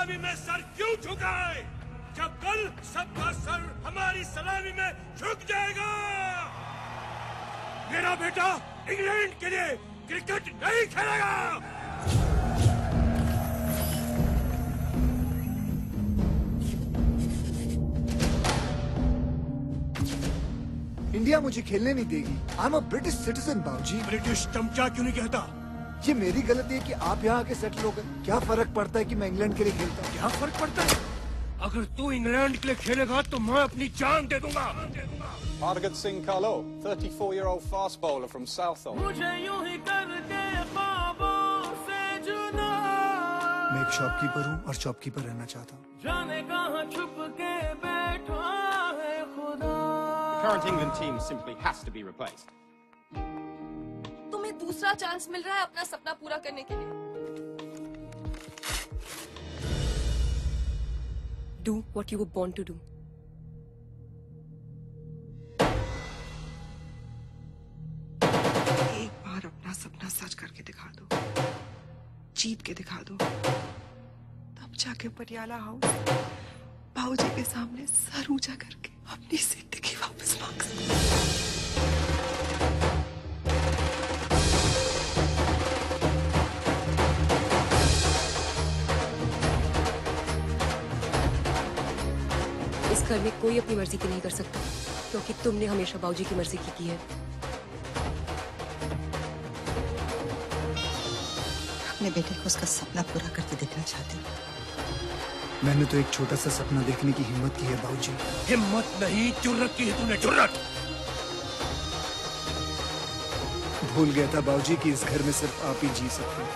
सलामी में सर क्यों झुकाए? जब कल सबका सर हमारी सलामी में झुक जाएगा। मेरा बेटा इंग्लैंड के लिए क्रिकेट नहीं खेलेगा। इंडिया मुझे खेलने नहीं देगी। I am a British citizen बाबूजी। ब्रिटिश चमचा क्यों नहीं कहता? ये मेरी गलती है कि आप यहाँ आके सेटल हो गए। क्या फ़र्क पड़ता है कि मैं इंग्लैंड के लिए खेलता हूँ? क्या फ़र्क पड़ता है? अगर तू इंग्लैंड के लिए खेलेगा तो मैं अपनी जान दे दूँगा। Hardigan Singh Carlo, 34-year-old fast bowler from Southall. मुझे यूँ ही करके से जुदा। मैं एक शॉपकीपर हूँ और शॉपकीपर रहना चाहता हूँ। जाने कहाँ छुप के बैठा है खुदा। The current England team simply has to be replaced. दूसरा चांस मिल रहा है अपना सपना पूरा करने के लिए। Do what you were born to do. एक बार अपना सपना सच करके दिखा दो। जीत के दिखा दो। तब जाके पटियाला हाउस बाबूजी के सामने सर ऊँचा करके अपनी ज़िंदगी वापस मांग सकते इस घर में कोई अपनी मर्ज़ी की नहीं कर सकता क्योंकि तुमने हमेशा बाबूजी की मर्ज़ी की की है। अपने बेटे को उसका सपना पूरा करके देखना चाहती हूँ। मैंने तो एक छोटा सा सपना देखने की हिम्मत की है बाबूजी हिम्मत नहीं जुर्रत की है तूने जुर्रत भूल गया था बाबूजी कि इस घर में सिर्फ़ आप ही जी सकते हैं।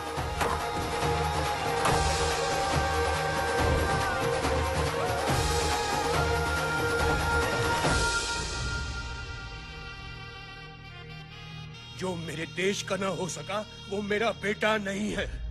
जो मेरे देश का ना हो सका वो मेरा बेटा नहीं है।